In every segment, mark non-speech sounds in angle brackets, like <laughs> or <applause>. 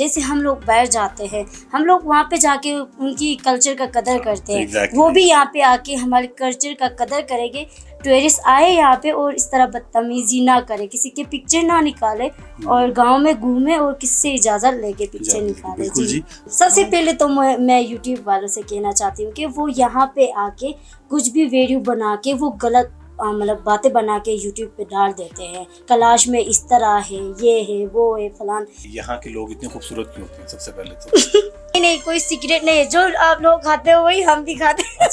जैसे हम लोग बाहर जाते हैं हम लोग वहाँ पे जाके उनकी कल्चर का कदर करते हैं। Exactly. वो भी यहाँ पे आके हमारे कल्चर का कदर करेंगे। टूरिस्ट आए यहाँ पे और इस तरह बदतमीजी ना करे किसी के पिक्चर ना निकाले और गाँव में घूमे और किसी से इजाज़त लेके पिक्चर निकाले। जी। जी। सबसे पहले तो मैं मैं यूट्यूब वालों से कहना चाहती हूँ कि वो यहाँ पे आके कुछ भी वीडियो बना के वो गलत मतलब बातें बना के यूट्यूब पे डाल देते हैं। कलाश में इस तरह है ये है वो है फलान। यहाँ के लोग इतने खूबसूरत क्यों होते हैं सबसे पहले तो? <laughs> नहीं नहीं कोई सीक्रेट नहीं है। जो आप लोग खाते हो वही हम भी खाते हैं।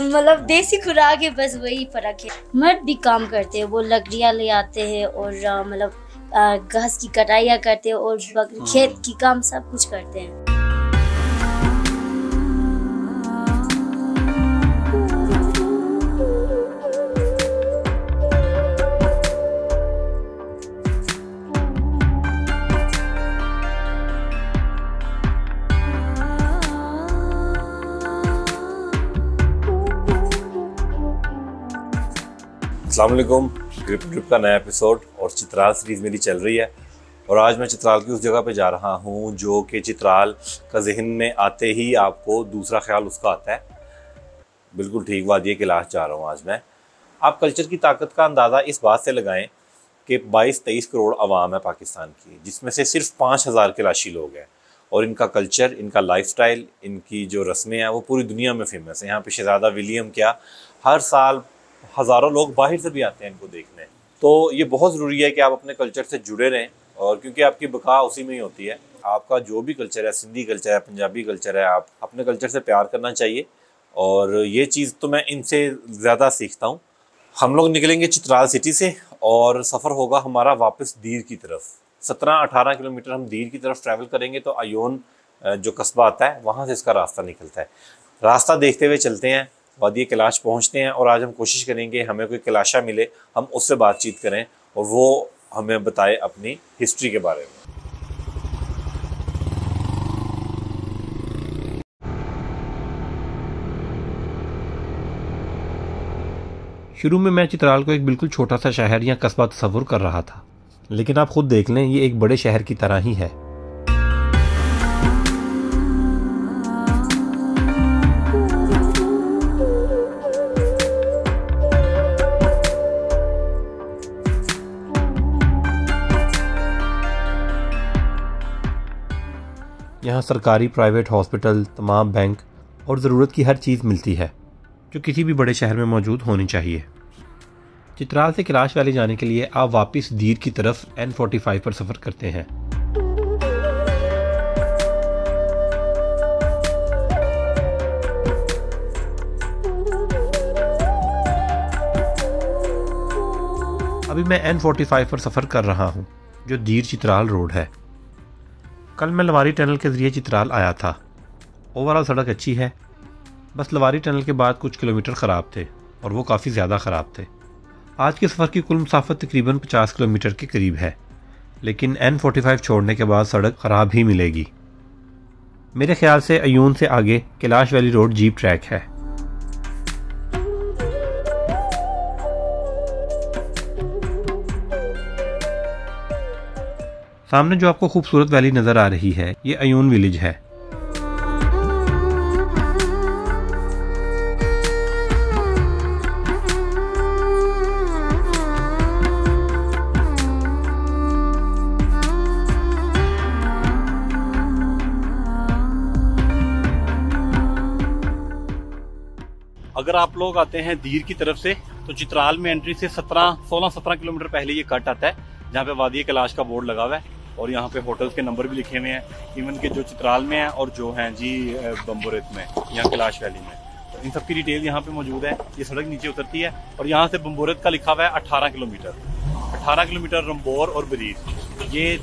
मतलब देसी खुराक है बस वही फ़र्क है। मर्द भी काम करते हैं वो लकड़ियाँ ले आते हैं और मतलब घास की कटाइयाँ करते हैं और खेत की काम सब कुछ करते हैं। अस्सलाम वालेकुम। ग्रिप ट्रिप का नया एपिसोड और चित्राल सीरीज़ मेरी चल रही है। और आज मैं चित्राल की उस जगह पे जा रहा हूँ जो कि चित्राल का जहन में आते ही आपको दूसरा ख्याल उसका आता है। बिल्कुल ठीक बात वादिय कैलाश जा रहा हूँ आज मैं। आप कल्चर की ताकत का अंदाज़ा इस बात से लगाएँ कि 22-23 करोड़ आवाम है पाकिस्तान की, जिसमें से सिर्फ़ पाँच हज़ार कैलाशी लोग हैं। और इनका कल्चर, इनका लाइफस्टाइल इनकी जो रस्में हैं, वो पूरी दुनिया में फ़ेमस है। यहाँ पे शहजादा विलियम क्या हर साल हज़ारों लोग बाहर से भी आते हैं इनको देखने। तो ये बहुत ज़रूरी है कि आप अपने कल्चर से जुड़े रहें और क्योंकि आपकी बका उसी में ही होती है। आपका जो भी कल्चर है, सिंधी कल्चर है, पंजाबी कल्चर है, आप अपने कल्चर से प्यार करना चाहिए। और ये चीज़ तो मैं इनसे ज़्यादा सीखता हूँ। हम लोग निकलेंगे चित्राल सिटी से और सफ़र होगा हमारा वापस दीर की तरफ़। सत्रह अठारह किलोमीटर हम दीर की तरफ़ ट्रैवल करेंगे तो अयोन जो कस्बा आता है, वहाँ से इसका रास्ता निकलता है। रास्ता देखते हुए चलते हैं। वादी कैलाश पहुँचते हैं और आज हम कोशिश करेंगे हमें कोई कैलाशा मिले, हम उससे बातचीत करें और वो हमें बताए अपनी हिस्ट्री के बारे में। शुरू में मैं चित्राल को एक बिल्कुल छोटा सा शहर या कस्बा तस्वुर कर रहा था, लेकिन आप खुद देख लें, ये एक बड़े शहर की तरह ही है। यहाँ सरकारी प्राइवेट हॉस्पिटल तमाम बैंक और ज़रूरत की हर चीज़ मिलती है, जो किसी भी बड़े शहर में मौजूद होनी चाहिए। चित्राल से कैलाश वैली जाने के लिए आप वापस दीर की तरफ़ एन फोर्टी फाइव पर सफ़र करते हैं। अभी मैं एन फोर्टी फाइव पर सफ़र कर रहा हूँ, जो दीर चित्राल रोड है। कल मैं लवारी टनल के ज़रिए चित्राल आया था। ओवरऑल सड़क अच्छी है। बस लवारी टनल के बाद कुछ किलोमीटर ख़राब थे और वो काफ़ी ज़्यादा ख़राब थे। आज के सफ़र की कुल मुसाफत तकरीबन 50 किलोमीटर के करीब है। लेकिन एन छोड़ने के बाद सड़क ख़राब ही मिलेगी। मेरे ख्याल से अयून से आगे Kailash valley road jeep track है। सामने जो आपको खूबसूरत वैली नज़र आ रही है, ये अयून विलेज है। अगर आप लोग आते हैं दीर की तरफ़ से तो चित्राल में एंट्री से 17 16 17 किलोमीटर पहले ये कट आता है, जहाँ पे वादी कैलाश का बोर्ड लगा हुआ है। और यहाँ पे होटल्स के नंबर भी लिखे हुए हैं। इवन के जो चित्राल में है और जो हैं जी बम्बोरेत में, यहाँ कैलाश वैली में। तो इन सब की डिटेल यहाँ पे मौजूद है। ये सड़क नीचे उतरती है और यहाँ से बम्बोरेत का लिखा हुआ है अट्ठारह किलोमीटर। अट्ठारह किलोमीटर रंबोर और बरीज। ये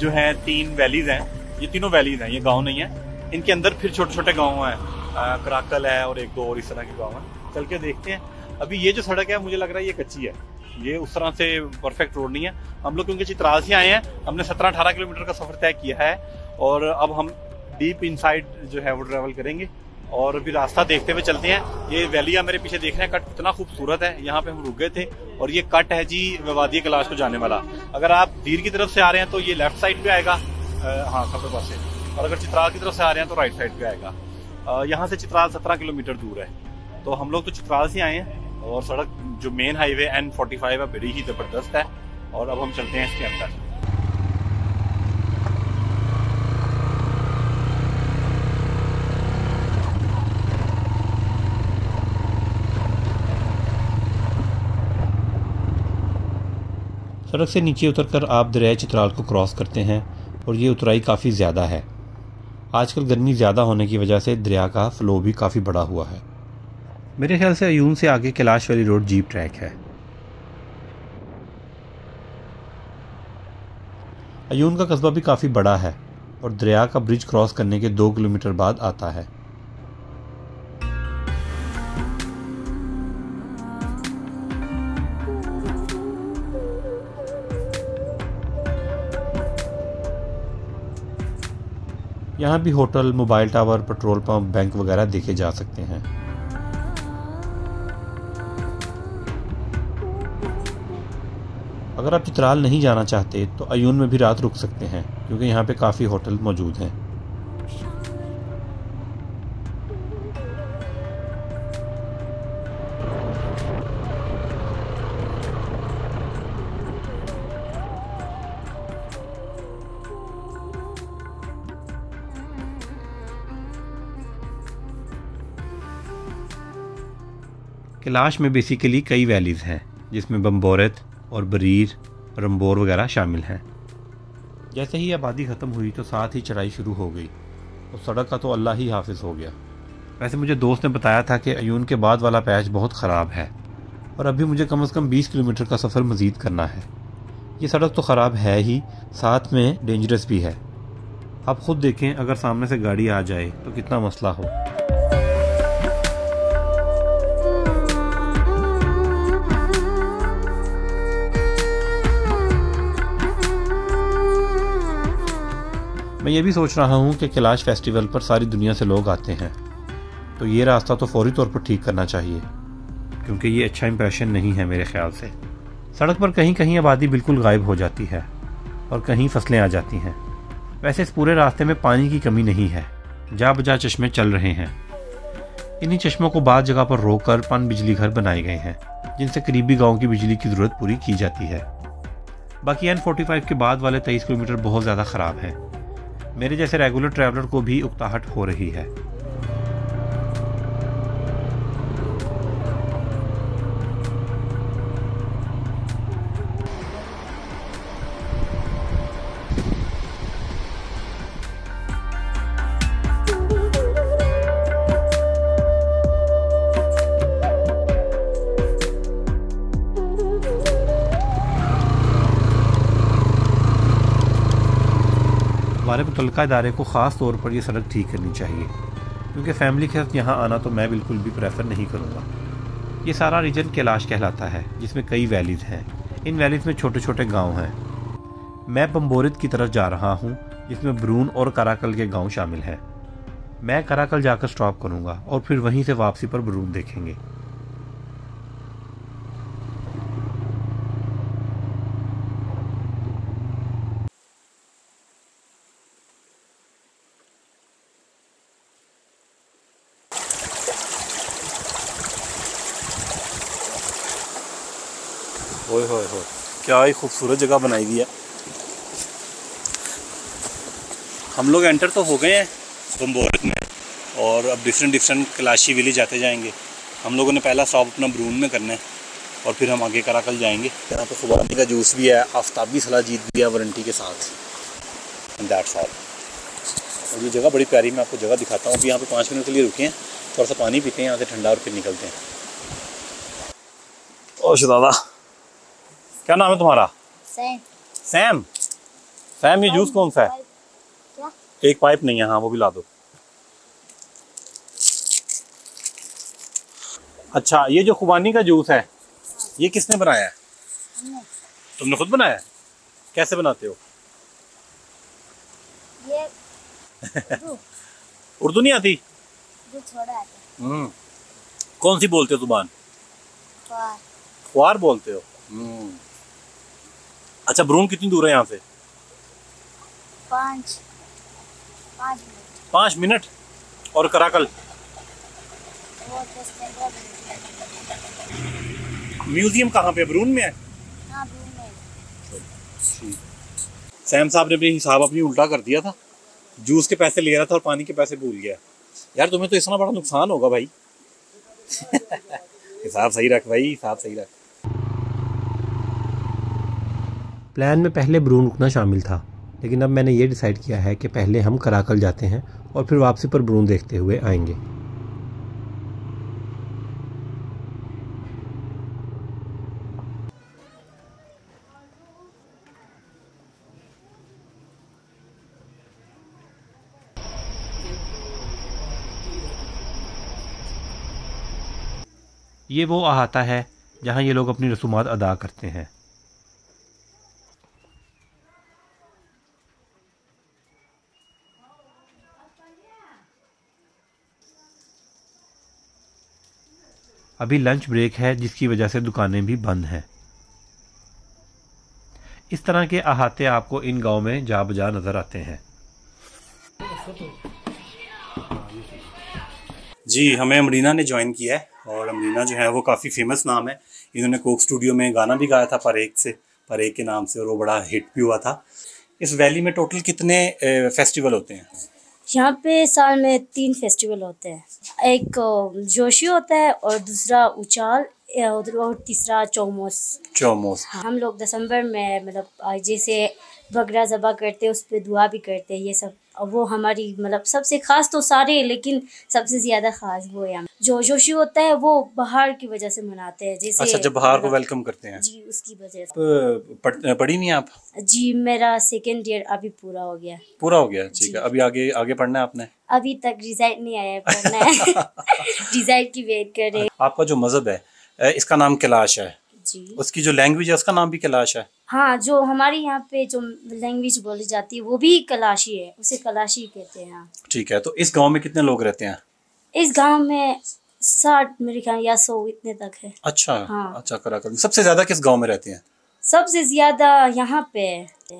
जो है, तीन वैलीज हैं। ये तीनों वैलीज हैं, ये गाँव नहीं है। इनके अंदर फिर छोटे छोटे गाँव हैं। कराकल है और एक दो और इस तरह के गाँव हैं। चल के देखते हैं। अभी ये जो सड़क है, मुझे लग रहा है ये कच्ची है। ये उस तरह से परफेक्ट रोड नहीं है। हम लोग क्योंकि चित्राल से आए हैं, हमने सत्रह अठारह किलोमीटर का सफ़र तय किया है और अब हम डीप इनसाइड जो है, वो ट्रेवल करेंगे और अभी रास्ता देखते हुए चलते हैं। ये वैली आप मेरे पीछे देख रहे हैं कट कितना खूबसूरत है। यहाँ पे हम रुक गए थे और ये कट है जी वादी कैलाश को जाने वाला। अगर आप दीर की तरफ़ से आ रहे हैं तो ये लेफ़्ट साइड पे आएगा। हाँ खबर पास से। और अगर चित्राल की तरफ़ से आ रहे हैं तो राइट साइड पे आएगा। यहाँ से चित्राल सत्रह किलोमीटर दूर है। तो हम लोग तो चित्राल से आए हैं। और सड़क जो main highway N forty five है, बड़ी ही ज़बरदस्त है। और अब हम चलते हैं इसके अंदर। सड़क से नीचे उतरकर आप दरिया चित्राल को क्रॉस करते हैं और ये उतराई काफ़ी ज़्यादा है। आजकल गर्मी ज़्यादा होने की वजह से दरिया का फ़्लो भी काफ़ी बड़ा हुआ है। मेरे ख्याल से अयून से आगे कैलाश वाली रोड जीप ट्रैक है। अयून का कस्बा भी काफ़ी बड़ा है और दरिया का ब्रिज क्रॉस करने के दो किलोमीटर बाद आता है। यहाँ भी hotel, mobile tower, petrol pump, bank वगैरह देखे जा सकते हैं। अगर आप चित्राल नहीं जाना चाहते तो अयून में भी रात रुक सकते हैं, क्योंकि यहाँ पे काफ़ी होटल मौजूद हैं। कैलाश में बेसिकली कई वैलीज़ हैं, जिसमें बम्बोरत और बरीर, रंबोर वगैरह शामिल हैं। जैसे ही आबादी ख़त्म हुई तो साथ ही चढ़ाई शुरू हो गई और सड़क का तो अल्लाह ही हाफिज हो गया। वैसे मुझे दोस्त ने बताया था कि अयून के बाद वाला पैच बहुत ख़राब है और अभी मुझे कम से कम 20 किलोमीटर का सफ़र मज़ीद करना है। ये सड़क तो ख़राब है ही, साथ में डेंजरस भी है। आप ख़ुद देखें, अगर सामने से गाड़ी आ जाए तो कितना मसला हो। मैं ये भी सोच रहा हूँ कि कैलाश फेस्टिवल पर सारी दुनिया से लोग आते हैं। तो ये रास्ता तो फौरी तौर पर ठीक करना चाहिए, क्योंकि ये अच्छा इंप्रेशन नहीं है मेरे ख्याल से। सड़क पर कहीं कहीं आबादी बिल्कुल गायब हो जाती है और कहीं फ़सलें आ जाती हैं। वैसे इस पूरे रास्ते में पानी की कमी नहीं है। जा बजा चश्मे चल रहे हैं। इन्हीं चश्मों को बाद जगह पर रोक कर पन बिजली घर बनाए गए हैं, जिनसे करीबी गाँव की बिजली की ज़रूरत पूरी की जाती है। बाकी एन फोर्टी के बाद वाले तेईस किलोमीटर बहुत ज़्यादा ख़राब हैं। मेरे जैसे रेगुलर ट्रैवलर को भी उकताहट हो रही है। मुतलका इदारे को ख़ास तौर पर यह सड़क ठीक करनी चाहिए। क्योंकि फ़ैमिली के साथ यहाँ आना तो मैं बिल्कुल भी प्रेफर नहीं करूँगा। ये सारा रीजन कैलाश कहलाता है, जिसमें कई वैलीज़ हैं। इन वैलीज़ में छोटे छोटे गाँव हैं। मैं बम्बोरित की तरफ़ जा रहा हूँ, जिसमें ब्रून और कराकल के गाँव शामिल हैं। मैं कराकल जाकर स्टॉप करूँगा और फिर वहीं से वापसी पर ब्रून देखेंगे ओए होए होए क्या ही खूबसूरत जगह बनाई हुई है। हम लोग एंटर तो हो गए हैं बम्बोरत में, और अब डिफरेंट डिफरेंट कलाशी विलेज आते जाएँगे। हम लोगों ने पहला स्टॉप अपना ब्रून में करना है, और फिर हम आगे कराकल जाएँगे। यहाँ पे खुबानी का जूस भी है, आफ्ताबी सलाह जीत भी है, वारंटी के साथ। दैट्स ऑल और ये जगह बड़ी प्यारी, मैं आपको जगह दिखाता हूँ। अभी यहाँ पे पाँच मिनट के लिए रुके हैं, थोड़ा सा पानी पीते हैं, यहाँ से ठंडा और फिर निकलते हैं। ओ शदादा क्या नाम है तुम्हारा? सैम सैम सैम ये जूस कौन सा है? क्या? एक पाइप नहीं है हाँ वो भी ला दो। अच्छा ये जो खुबानी का जूस है ये किसने बनाया है? तुमने खुद बनाया कैसे बनाते हो? ये <laughs> उर्दू। नहीं आती? हम्म। कौन सी बोलते हो ज़ुबान? ख्वार बोलते हो। हम्म। अच्छा ब्रून कितनी दूर है यहाँ से पाँच। पाँच मिनट। पाँच मिनट? और कराकल? म्यूज़ियम कहाँ पे ब्रून में है? हाँ में सैम साहब ने भी हिसाब अपनी उल्टा कर दिया था। जूस के पैसे ले रहा था और पानी के पैसे भूल गया। यार तुम्हें तो इतना बड़ा नुकसान होगा भाई। <laughs> हिसाब सही रख भाई हिसाब सही रख। प्लान में पहले ब्रून रुकना शामिल था, लेकिन अब मैंने ये डिसाइड किया है कि पहले हम कराकल जाते हैं और फिर वापसी पर ब्रून देखते हुए आएँगे। ये वो अहाता है जहाँ ये लोग अपनी रसूमात अदा करते हैं। अभी लंच ब्रेक है, जिसकी वजह से दुकानें भी बंद हैं। इस तरह के अहाते आपको इन गाँव में जा बजा नज़र आते हैं। जी, हमें अमरीना ने ज्वाइन किया है और अमरीना जो है, वो काफ़ी फ़ेमस नाम है। इन्होंने कोक स्टूडियो में गाना भी गाया था परेक से परेक के नाम से और वो बड़ा हिट भी हुआ था। इस वैली में टोटल कितने फेस्टिवल होते हैं? यहाँ पे साल में तीन फेस्टिवल होते हैं। एक जोशी होता है और दूसरा उचाल और तीसरा चौमोस। चौमोस। हम लोग दिसंबर में मतलब जैसे बकरा ज़बा करते हैं उस पर दुआ भी करते हैं ये सब और वो हमारी मतलब सबसे ख़ास तो सारे लेकिन सबसे ज़्यादा ख़ास वो है। जो जोशी होता है वो बाहर की वजह से मनाते हैं जैसे अच्छा जब बाहर को वेलकम करते हैं। जी उसकी वजह से। पढ़- पढ़ी नहीं आप? जी मेरा सेकेंड ईयर अभी पूरा हो गया। पूरा हो गया ठीक है। अभी आगे आगे पढ़ना है आपने? अभी तक रिज़ल्ट नहीं आया पढ़ना है। <laughs> <laughs> रिज़ल्ट की वेट कर रहे आपका जो मज़हब है इसका नाम कैलाश है। जी। उसकी जो लैंग्वेज है उसका नाम भी कैलाश है। हाँ जो हमारे यहाँ पे जो लैंग्वेज बोली जाती है वो भी कलाशी है। उसे कलाशी कहते हैं ठीक है तो इस गाँव में कितने लोग रहते हैं? इस गाँव में साठ मेरे ख्याल या सौ इतने तक है। अच्छा हाँ। अच्छा कराकल सबसे ज़्यादा किस गाँव में रहते हैं? सबसे ज़्यादा यहाँ पे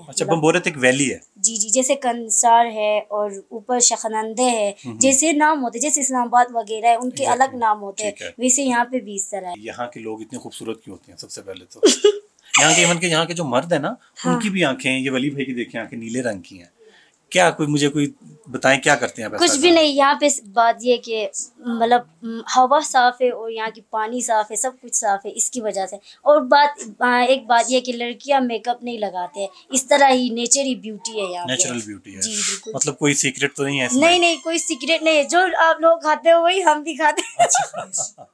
अच्छा बम्बोरत एक वैली है। जी जी जैसे कंसार है और ऊपर शखनंदे है जैसे नाम होते जैसे इस्लामाबाद वगैरह है उनके अलग नाम होते है। हैं। वैसे यहाँ पे भी इस तरह है। यहाँ के लोग इतने खूबसूरत क्यों होते हैं सबसे पहले तो? <laughs> यहाँ के इवन के यहाँ के जो मर्द है ना हाँ। उनकी भी आँखें ये वली भाई की देखें आँखें नीले रंग की हैं। क्या कोई मुझे कोई बताएँ क्या करते हैं कुछ भी नहीं यहाँ पे बात ये कि मतलब हवा साफ़ है और यहाँ की पानी साफ़ है सब कुछ साफ़ है इसकी वजह से। और बात एक बात ये कि लड़कियाँ मेकअप नहीं लगाते हैं। इस तरह ही नेचर ही ब्यूटी है यहाँ नेचुरल ब्यूटी है। जी बिल्कुल। मतलब कोई सीक्रेट तो नहीं है नहीं नहीं कोई सीक्रेट नहीं है। जो आप लोग खाते हो वही हम भी खाते हैं। अच्छा। <laughs> <laughs>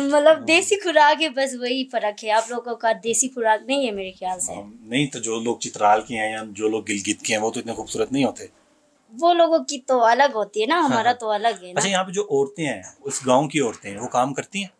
मतलब देसी खुराक है बस वही फ़र्क है। आप लोगों का देसी खुराक नहीं है मेरे ख्याल से। नहीं तो जो लोग चित्राल के हैं या जो लोग गिलगित के हैं वो तो इतने खूबसूरत नहीं होते? वो लोगों की तो अलग होती है ना हमारा तो अलग है अच्छा यहाँ पे जो औरतें हैं उस गाँव की औरतें हैं वो काम करती हैं?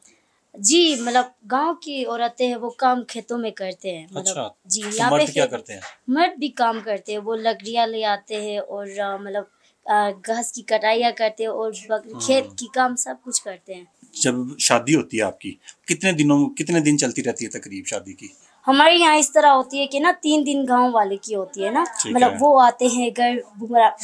जी मतलब गाँव की औरतें हैं वो काम खेतों में करते हैं। अच्छा मतलब जी तो यहाँ पे क्या करते हैं? मर्द भी काम करते हैं वो लकड़ियाँ ले आते हैं और मतलब घास की कटाइयाँ करते हैं और हाँ। खेत की काम सब कुछ करते हैं जब शादी होती है आपकी कितने दिनों कितने दिन चलती रहती है तकरीब शादी की हमारे यहाँ इस तरह होती है कि ना तीन दिन गाँव वाले की होती है ना। मतलब वो आते हैं घर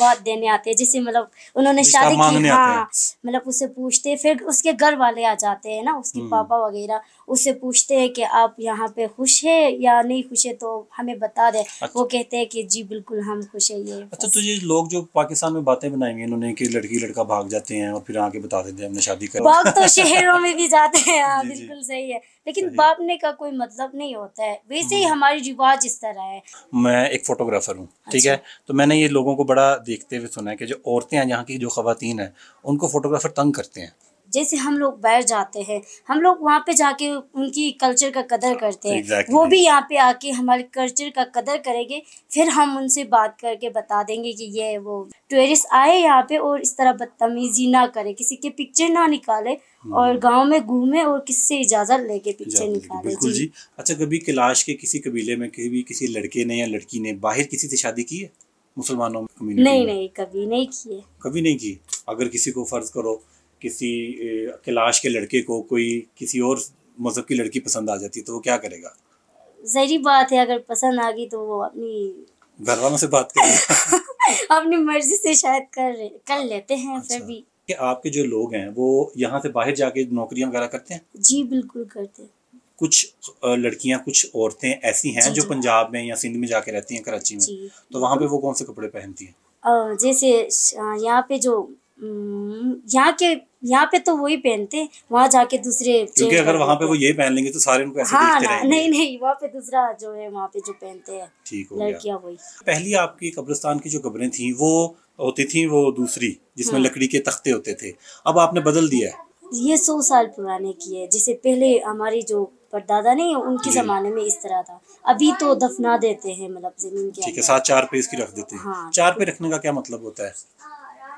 बात देने आते हैं जैसे मतलब उन्होंने शादी की हाँ मतलब उससे पूछते फिर उसके घर वाले आ जाते हैं ना उसके हम्म। पापा वगैरह उससे पूछते हैं कि आप यहाँ पे खुश है या नहीं खुश है तो हमें बता दे। अच्छा। वो कहते हैं कि जी बिल्कुल हम खुश है ये अच्छा तो ये लोग जो पाकिस्तान में बातें बनाएँगे इन्होंने कि लड़की लड़का भाग जाते हैं और फिर आके बता देते हैं हमने शादी कर। बाग तो <laughs> शहरों में भी जाते हैं हाँ। बिल्कुल सही है। लेकिन बापने का कोई मतलब नहीं होता है। वैसे ही हमारी रिवाज इस तरह है। मैं एक फोटोग्राफर हूँ ठीक अच्छा। है तो मैंने ये लोगों को बड़ा देखते हुए सुना है कि जो औरतें हैं यहाँ की जो खातन है उनको फोटोग्राफर तंग करते हैं। जैसे हम लोग बाहर जाते हैं हम लोग वहाँ पे जाके उनकी कल्चर का कदर करते हैं। Exactly. वो भी यहाँ पे आके हमारे कल्चर का कदर करेंगे फिर हम उनसे बात करके बता देंगे कि ये वो टूरिस्ट आए यहाँ पे और इस तरह बदतमीजी ना करे किसी के पिक्चर ना निकाले और गाँव में घूमे और किसी से इजाज़त लेके पिक्चर निकाले। बिल्कुल जी। जी। अच्छा कभी कैलाश के किसी कबीले में कभी किसी लड़के ने या लड़की ने बाहर किसी से शादी की है? मुसलमानों में नहीं नहीं कभी नहीं किए कभी नहीं की? अगर किसी को फ़र्ज़ करो किसी कैलाश के लड़के को कोई किसी और मज़हब की लड़की पसंद आ जाती है तो वो क्या करेगा? जहरी बात है अगर पसंद आ गई तो वो अपनी घर वालों से बात करेगा <laughs> अपनी मर्ज़ी से शायद कर कर लेते हैं अच्छा। फिर। भी। कि आपके जो लोग हैं वो यहाँ से बाहर जाके नौकरियाँ वगैरह करते हैं? जी बिल्कुल करते हैं। कुछ लड़कियाँ कुछ औरतें ऐसी हैं जो पंजाब में या सिंध में जाके रहती हैं कराची में? तो वहाँ पे वो कौन से कपड़े पहनती हैं? जैसे यहाँ पे जो यहाँ के यहाँ पे तो वही पहनते हैं वहाँ जाके दूसरे क्योंकि अगर वहाँ पे वो। ये पहन लेंगे तो सारे उनको ऐसे हाँ देखते रहेंगे। नहीं नहीं वहाँ पे दूसरा जो है वहाँ पे जो पहनते हैं ठीक हो गया। लड़कियाँ वही। पहली आपकी कब्रिस्तान की जो कब्रें थी वो होती थी वो दूसरी जिसमें हाँ। लकड़ी के तख्ते होते थे। अब आपने बदल दिया है। ये सौ साल पुराने की है जिसे पहले हमारी जो परदादा नहीं उनके जमाने में इस तरह था। अभी तो दफना देते हैं मतलब ज़मीन के ठीक है साथ चार पे इसकी रख देते हैं। हाँ। चार पे रखने का क्या मतलब होता है?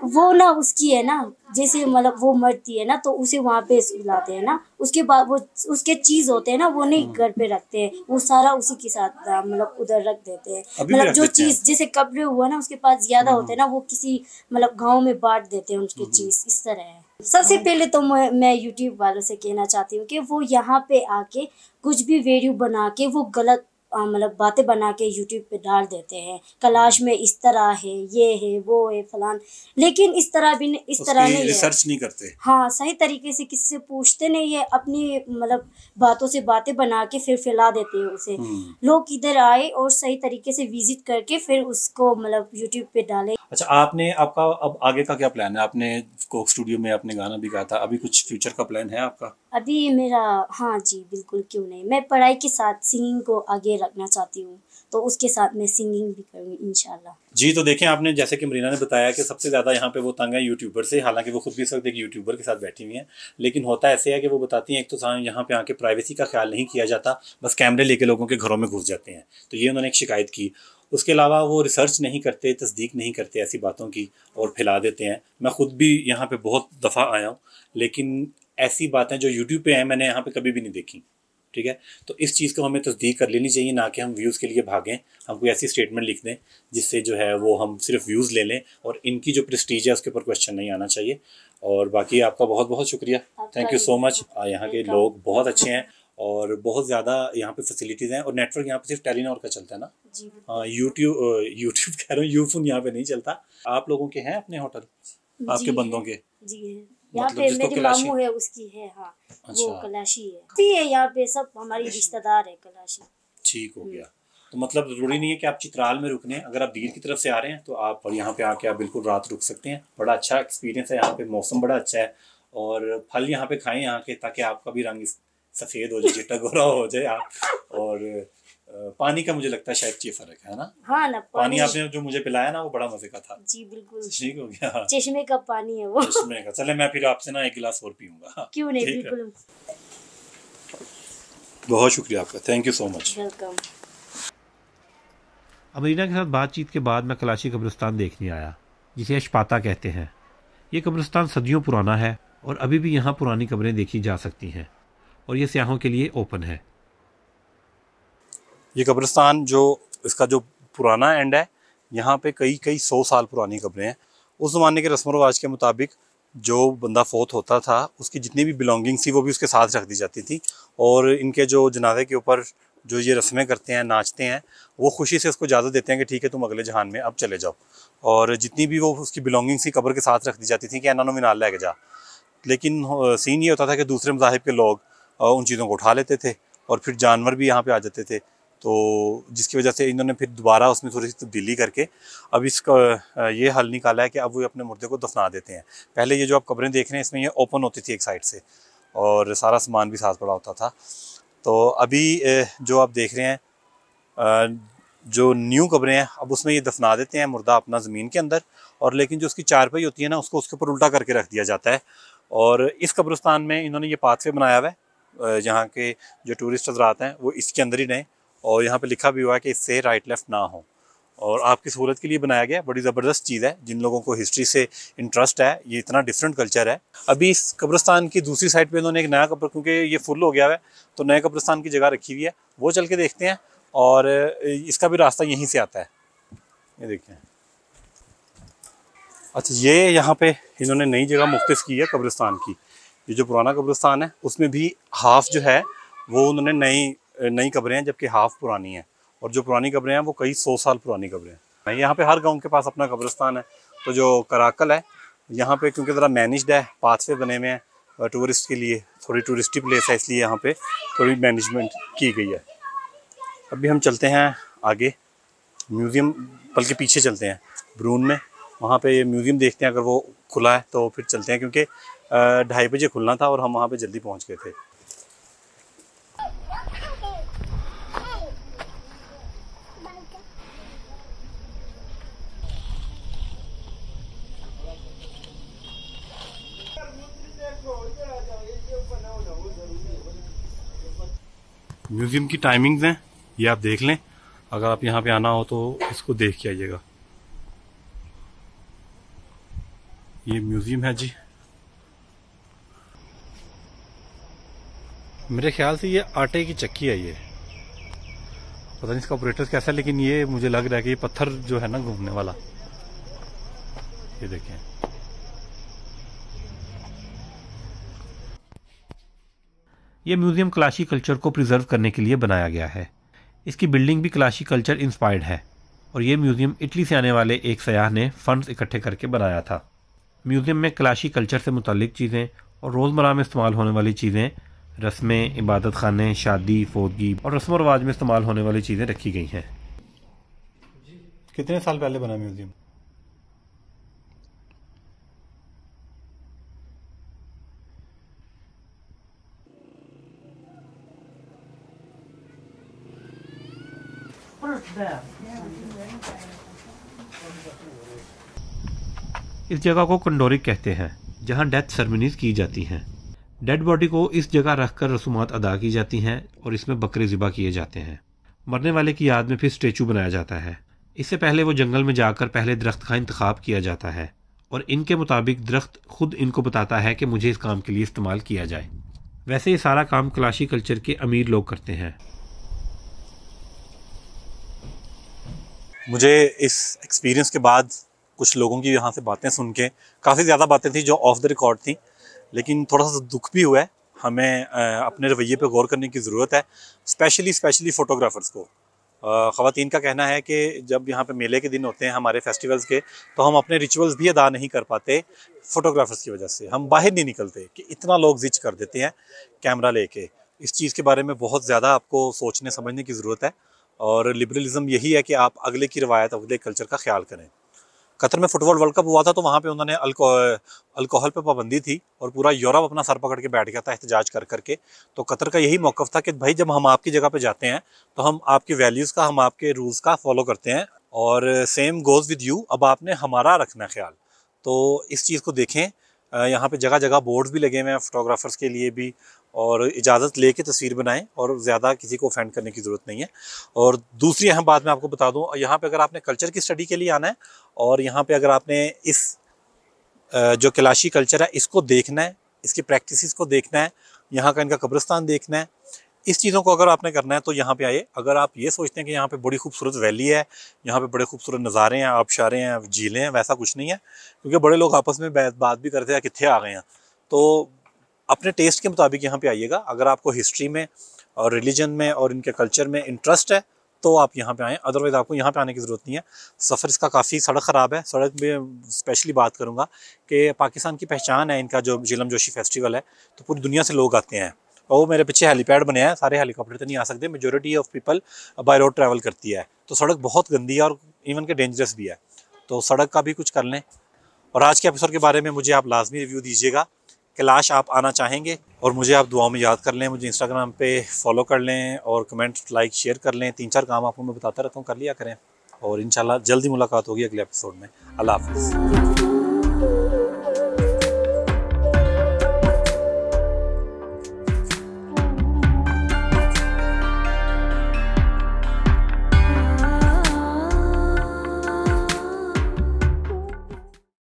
वो ना उसकी है ना जैसे मतलब वो मरती है ना तो उसे वहाँ पे सुलाते हैं ना उसके बाद वो उसके चीज़ होते हैं ना वो नहीं हम्म। घर पे रखते हैं वो सारा उसी के साथ मतलब उधर रख देते हैं मतलब जो हैं? चीज़ जैसे कपड़े हुआ ना उसके पास ज़्यादा होते हैं ना वो किसी मतलब गाँव में बांट देते हैं उनकी हम्म। चीज़ इस तरह है सबसे पहले तो मैं मैं यूट्यूब वालों से कहना चाहती हूँ कि वो यहाँ पे आके कुछ भी वीडियो बना के वो गलत मतलब बातें बना के यूट्यूब पे डाल देते हैं। कलाश में इस तरह है ये है वो है फलान। लेकिन इस तरह भी नहीं- इस तरह नहीं है। रिसर्च नहीं करते। हाँ सही तरीके से किसी से पूछते नहीं है अपनी मतलब बातों से बातें बना के फिर फैला देते हैं उसे। हम्म। लोग इधर आए और सही तरीके से विज़िट करके फिर उसको मतलब यूट्यूब पे डाले। अच्छा आपने आपका अब आगे का क्या प्लान है? आपने कोक स्टूडियो में आपने गाना भी गाया था अभी कुछ फ्यूचर का प्लान है आपका? अभी मेरा हाँ जी, बिल्कुल, क्यों नहीं? मैं पढ़ाई के साथ सिंगिंग को आगे रखना चाहती हूँ तो उसके साथ मैं सिंगिंग भी करूँगी, इंशाल्लाह। जी तो देखें आपने, जैसे कि मरीना ने बताया कि सबसे ज़्यादा यहाँ पे वो तंग है यूट्यूबर से, हालाँकि वो खुद भी इस वक्त एक यूट्यूबर के साथ बैठी हुई हैं, लेकिन होता ऐसे है कि वो बताती हैं, एक तो यहाँ पे आके प्राइवेसी का ख्याल नहीं किया जाता, बस कैमरे लेके लोगों के घरों में घुस जाते हैं तो ये उन्होंने एक शिकायत की। उसके अलावा वो रिसर्च नहीं करते, तस्दीक नहीं करते ऐसी बातों की, और फैला देते हैं। मैं खुद भी यहाँ पे बहुत दफ़ा आया हूँ, लेकिन ऐसी बातें जो यूट्यूब पे हैं मैंने यहाँ पे कभी भी नहीं देखी ठीक है? तो इस चीज़ को हमें तस्दीक कर लेनी चाहिए ना कि हम व्यूज़ के लिए भागें हम कोई ऐसी स्टेटमेंट लिख दें जिससे जो है वो हम सिर्फ़ व्यूज़ ले लें और इनकी जो प्रेस्टीज है उसके ऊपर क्वेश्चन नहीं आना चाहिए। और बाकी आपका बहुत बहुत शुक्रिया थैंक यू सो मच यहाँ के लोग बहुत अच्छे हैं और बहुत ज़्यादा यहाँ पे फैसिलिटीज़ हैं और नेटवर्क यहाँ पे सिर्फ़ टेलीनॉर का चलता है ना? हाँ यूट्यूब यूट्यूब <laughs> कह रहा हूँ यूफोन यहाँ पे नहीं चलता। आप लोगों के हैं अपने होटल? आपके बंदों के? जी यहाँ मतलब पे मेरी मामू है उसकी है हाँ वो अच्छा। कलाशी है। भी है यहाँ पे सब हमारी रिश्तेदार है कलाशी। ठीक हो गया। तो मतलब ज़रूरी नहीं है कि आप चित्राल में रुकने अगर आप दीर की तरफ़ से आ रहे हैं तो आप यहाँ पे आके आप बिल्कुल रात रुक सकते हैं। बड़ा अच्छा एक्सपीरियंस है यहाँ पे मौसम बड़ा अच्छा है। और फल यहाँ पे खाएँ यहाँ के ताकि आपका भी रंग सफ़ेद हो जाए <laughs> चिट्टा गोरा हो जाए आप। और पानी का मुझे लगता है शायद ये फ़र्क है ना? हाँ ना पानी पानी आपने जो मुझे पिलाया ना वो बड़ा मज़े का था। जी बिल्कुल। ठीक हो गया। चश्मे का पानी है वो। चश्मे का। चले मैं फिर आपसे ना एक गिलास और पीऊँगा। क्यों नहीं? बिल्कुल। बहुत शुक्रिया आपका। Thank you so much welcome Amrina के साथ बातचीत के बाद मैं कलाशी कब्रिस्तान देखने आया जिसे अशपाता कहते हैं। ये कब्रिस्तान सदियों पुराना है और अभी भी यहाँ पुरानी कब्रें देखी जा सकती हैं और ये सियाहों के लिए ओपन है। ये कब्रिस्तान जो इसका जो पुराना एंड है, यहाँ पे कई कई सौ साल पुरानी कब्रें हैं। उस ज़माने के रस्म रवाज के मुताबिक जो बंदा फोत होता था, उसकी जितनी भी बिलोंगिंग्स थी, वो भी उसके साथ रख दी जाती थी। और इनके जो जनाजे के ऊपर जो ये रस्में करते हैं, नाचते हैं, वो खुशी से उसको इजाज़त देते हैं कि ठीक है, तुम अगले जहान में अब चले जाओ। और जितनी भी वो उसकी बिलोंगिंग्स थी, कब्र के साथ रख दी जाती थी कि एना मिनाल लेके जा। लेकिन सीन ये होता था कि दूसरे मजाहब के लोग उन चीज़ों को उठा लेते थे और फिर जानवर भी यहाँ पे आ जाते थे। तो जिसकी वजह से इन्होंने फिर दोबारा उसमें थोड़ी सी तब्दीली करके अब इसका ये हल निकाला है कि अब वो अपने मुर्दे को दफना देते हैं। पहले ये जो आप कब्रें देख रहे हैं, इसमें ये ओपन होती थी एक साइड से और सारा सामान भी साथ पड़ा होता था। तो अभी जो आप देख रहे हैं जो न्यू कब्रें हैं, अब उसमें ये दफना देते हैं मुर्दा अपना ज़मीन के अंदर और लेकिन जो उसकी चारपाई होती है ना, उसको उसके ऊपर उल्टा करके रख दिया जाता है और इस कब्रिस्तान में इन्होंने ये पाथवे बनाया हुआ है यहाँ के जो टूरिस्ट हजरात हैं, वो इसके अंदर ही रहें और यहाँ पे लिखा भी हुआ है कि इससे राइट लेफ़्ट ना हो। और आपकी सहूलत के लिए बनाया गया। बड़ी ज़बरदस्त चीज़ है, जिन लोगों को हिस्ट्री से इंटरेस्ट है, ये इतना डिफरेंट कल्चर है। अभी इस कब्रिस्तान की दूसरी साइड पे इन्होंने एक नया कब्र, क्योंकि ये फुल हो गया है तो नए कब्रस्तान की जगह रखी हुई है। वो चल के देखते हैं और इसका भी रास्ता यहीं से आता है। ये देखें अच्छा ये यहाँ पे इन्होंने नई जगह मुख्त की है कब्रिस्तान की। ये जो पुराना कब्रिस्तान है, उसमें भी हाफ़ जो है, वो उन्होंने नई नई कब्रें हैं, जबकि हाफ़ पुरानी हैं। और जो पुरानी कब्रें हैं, वो कई सौ साल पुरानी कब्रें हैं। यहाँ पे हर गाँव के पास अपना कब्रिस्तान है तो जो कराकल है, यहाँ पे क्योंकि ज़रा मैनेज्ड है पाथवे बने हुए हैं टूरिस्ट के लिए, थोड़ी टूरिस्टी प्लेस है, इसलिए यहाँ पे थोड़ी मैनेजमेंट की गई है। अभी हम चलते हैं आगे, म्यूज़ियम, बल्कि पीछे चलते हैं, ब्रून में। वहाँ पे ये म्यूज़ियम देखते हैं, अगर वो खुला है तो फिर चलते हैं, क्योंकि ढाई बजे खुलना था और हम वहाँ पे जल्दी पहुँच गए थे। म्यूज़ियम की टाइमिंग्स हैं, ये आप देख लें। अगर आप यहाँ पे आना हो तो इसको देख के आइएगा। ये म्यूज़ियम है जी। मेरे ख्याल से ये आटे की चक्की है ये। पता नहीं इसका ऑपरेटर कैसा है, लेकिन ये मुझे लग रहा है कि ये पत्थर जो है ना घूमने वाला। ये देखें। यह म्यूज़ियम कलाशी कल्चर को प्रिजर्व करने के लिए बनाया गया है। इसकी बिल्डिंग भी कलाशी कल्चर इंस्पायर्ड है और ये म्यूज़ियम इटली से आने वाले एक सयाह ने फ़ंड्स इकट्ठे करके बनाया था। म्यूज़ियम में कलाशी कल्चर से मुतलिक चीज़ें और रोज़मर्रा में इस्तेमाल होने वाली चीज़ें, रस्में इबादत खाने शादी फौदगी और रस्म रवाज में इस्तेमाल होने वाली चीज़ें रखी गई हैं। कितने साल पहले बना म्यूज़ियम? इस जगह को कंडोरिक कहते हैं, जहाँ डेथ सेरेमनीज की जाती हैं। डेड बॉडी को इस जगह रखकर रसूमात अदा की जाती हैं और इसमें बकरे ज़िबा किए जाते हैं। मरने वाले की याद में फिर स्टेचू बनाया जाता है। इससे पहले वो जंगल में जाकर पहले दरख्त का इंतखब किया जाता है और इनके मुताबिक दरख्त खुद इनको बताता है कि मुझे इस काम के लिए इस्तेमाल किया जाए। वैसे ये सारा काम कलाशी कल्चर के अमीर लोग करते हैं। मुझे इस एक्सपीरियंस के बाद कुछ लोगों की यहाँ से बातें सुन के काफ़ी ज़्यादा बातें थी जो ऑफ़ द रिकॉर्ड थी, लेकिन थोड़ा सा दुख भी हुआ है। हमें अपने रवैये पे गौर करने की ज़रूरत है स्पेशली स्पेशली फ़ोटोग्राफ़र्स को। ख़वान का कहना है कि जब यहाँ पे मेले के दिन होते हैं हमारे फेस्टिवल्स के तो हम अपने रिचुअल्स भी अदा नहीं कर पाते फ़ोटोग्राफ़र्स की वजह से। हम बाहर नहीं निकलते कि इतना लोग जिच कर देते हैं कैमरा लेके। इस चीज़ के बारे में बहुत ज़्यादा आपको सोचने, समझने की ज़रूरत है। और लिबरलिज़म यही है कि आप अगले की रवायत, अगले कल्चर का ख्याल करें। कतर में फुटबॉल वर्ल्ड कप हुआ था तो वहाँ पे उन्होंने अल्कोहल पे पाबंदी थी और पूरा यूरोप अपना सर पकड़ के बैठ गया था एहतजाज कर करके। तो कतर का यही मौकफ था कि भाई जब हम आपकी जगह पे जाते हैं तो हम आपकी वैल्यूज़ का, हम आपके रूल्स का फॉलो करते हैं और सेम गोज़ विद यू अब आपने हमारा रखना ख्याल। तो इस चीज़ को देखें यहाँ पे जगह जगह बोर्ड्स भी लगे हुए हैं फोटोग्राफर्स के लिए भी और इजाज़त ले के तस्वीर बनाएँ और ज़्यादा किसी को ऑफेंड करने की ज़रूरत नहीं है। और दूसरी अहम बात मैं आपको बता दूँ, यहाँ पे अगर आपने कल्चर की स्टडी के लिए आना है और यहाँ पे अगर आपने इस जो कैलाशी कल्चर है, इसको देखना है, इसकी प्रैक्टिस को देखना है, यहाँ का इनका कब्रस्तान देखना है, इस चीज़ों को अगर आपने करना है तो यहाँ पे आइए। अगर आप ये सोचते हैं कि यहाँ पे बड़ी खूबसूरत वैली है, यहाँ पे बड़े खूबसूरत नज़ारे हैं, आबशारें हैं, झीलें हैं, वैसा कुछ नहीं है, क्योंकि बड़े लोग आपस में बात भी करते हैं कितने आ गए हैं। तो अपने टेस्ट के मुताबिक यहाँ पे आइएगा। अगर आपको हिस्ट्री में और रिलीजन में और इनके कल्चर में इंटरेस्ट है तो आप यहाँ पे आएँ। अदरवाइज़ आपको यहाँ पे आने की ज़रूरत नहीं है। सफ़र इसका काफ़ी सड़क ख़राब है। सड़क में स्पेशली बात करूँगा कि पाकिस्तान की पहचान है इनका जो झीलम जोशी फेस्टिवल है तो पूरी दुनिया से लोग आते हैं। और वो मेरे पीछे हेलीपैड बने हैं, सारे हेलीकॉप्टर तो नहीं आ सकते। Majority of people by road travel करती है। तो सड़क बहुत गंदी है और इवन के डेंजरस भी है। तो सड़क का भी कुछ कर लें। और आज के एपिसोड के बारे में मुझे आप लाजमी रिव्यू दीजिएगा। कैलाश, आप आना चाहेंगे और मुझे आप दुआओं में याद कर लें, मुझे इंस्टाग्राम पे फॉलो कर लें और कमेंट लाइक शेयर कर लें। तीन चार काम आपको मैं बताता रहता हूँ, कर लिया करें। और इन जल्दी मुलाकात होगी अगले एपिसोड में। अल्लाह हाफिज़।